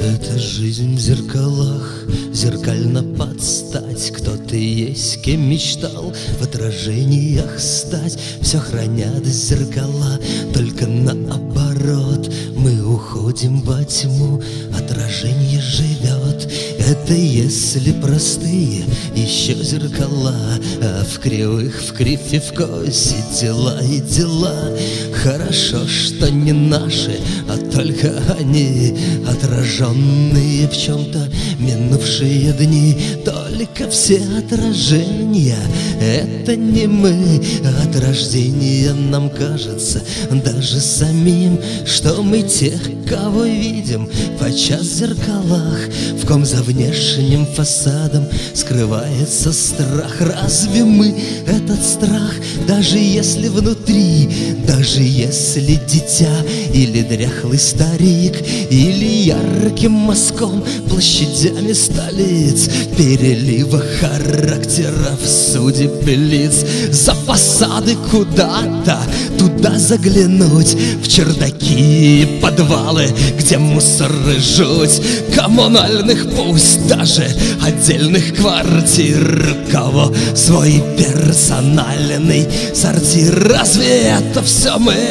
Это жизнь в зеркалах, зеркально подстать. Кто ты есть, кем мечтал в отражениях стать. Все хранят зеркала, только наоборот. Мы уходим во тьму, отражение живет Это если простые еще зеркала А в кривых, в криве, в косе дела и дела Хорошо, что не наши, а только они Отраженные в чем-то минувшие дни. Только все отражения Это не мы. От рождения нам кажется Даже самим Что мы тех, кого видим Подчас в зеркалах В ком за внешним фасадом Скрывается страх. Разве мы этот страх Даже если внутри Даже если дитя Или дряхлый старик Или ярким мазком Площадями столиц Перелива характеров Судеб лиц За фасады куда-то Туда заглянуть В чердаки и подвалы Где мусор и жуть Коммунальных пусть даже Отдельных квартир Кого свой персональный сортир Разве это все мы?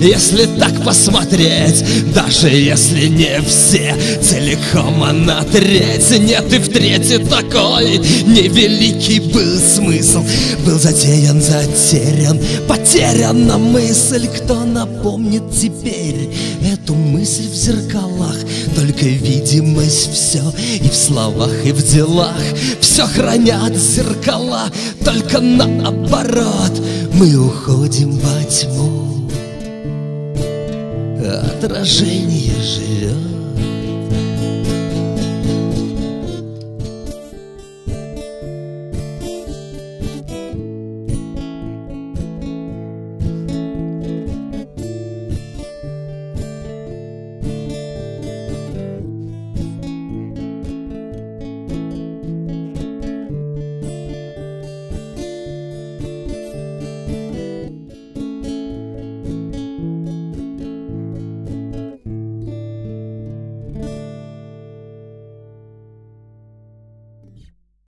Если так посмотреть Даже если не все Целиком а на треть. Нет и в третьей такой Невеликий был смысл. Был затеян, затерян Потеряна мысль. Кто напомнит теперь Эту мысль в зеркалах? Только видимость все И в словах, и в делах. Все хранят зеркала Только наоборот. Мы уходим во тьму Отражение живет